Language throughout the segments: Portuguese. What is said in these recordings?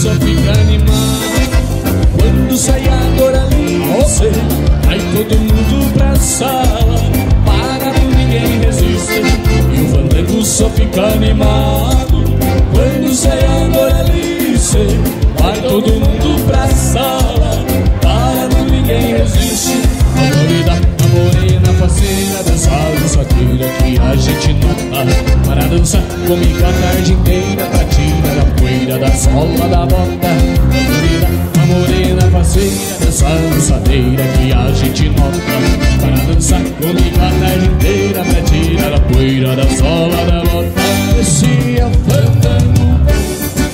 só fica animado Quando sai a Doralice Vai todo mundo pra sala. Para que ninguém resiste E o Vandego só fica animado. Quando sai a Doralice Vai todo mundo pra sala. Para que ninguém resiste. A morena, a morena faceira Dançada, saqueira que a gente nota. Para dançar comigo a tarde inteira Pra tirar a poeira da sola da bota A morena, faceira Dançar dançadeira que a gente nota Para dançar comigo a tarde inteira Pra tirar a poeira da sola da bota. Esse fandango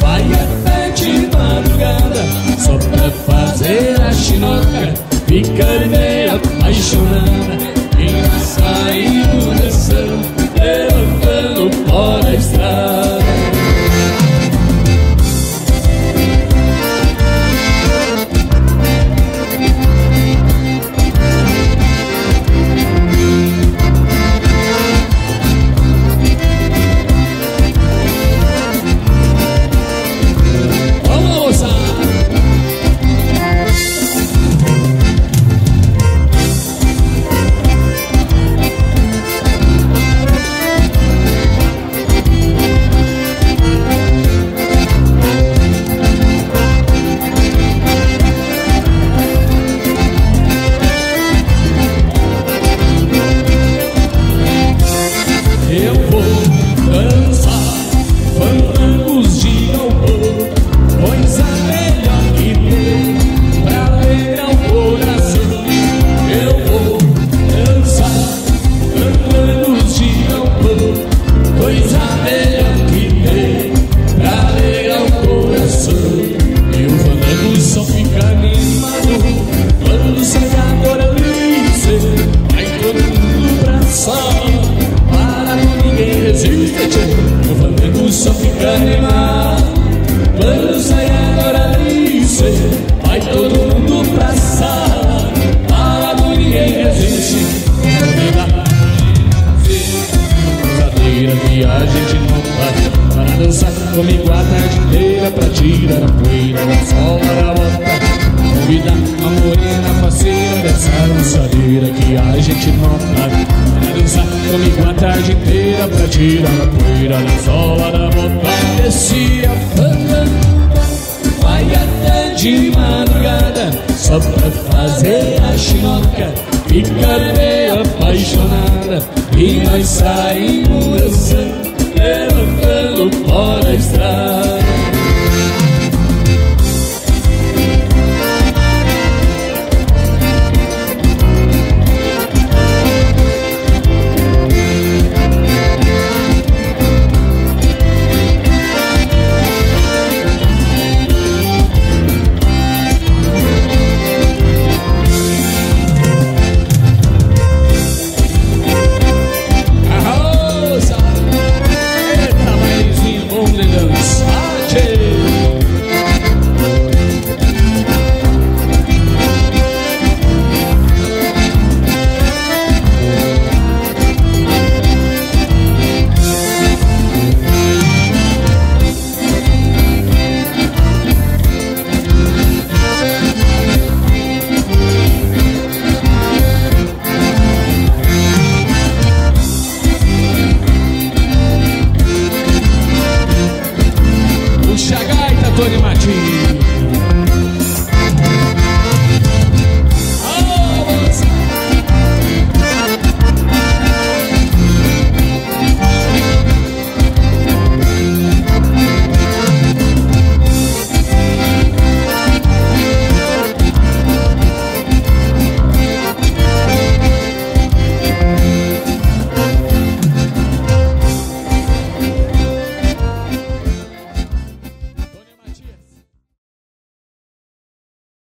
vai até de madrugada Só pra fazer a chinoca Ficar meio Que a gente não Para dançar. Comigo a tarde inteira Pra tirar a poeira da sola da bota. Convidar a morena faceira dessa dançadeira que a gente nota Para dançar. Comigo a tarde inteira Pra tirar a poeira da sola da bota. Esse é fandango vai até de madrugada Só pra fazer a chinoca. Ficar meio apaixonada E nós saímos dançando Levantando fora a estrada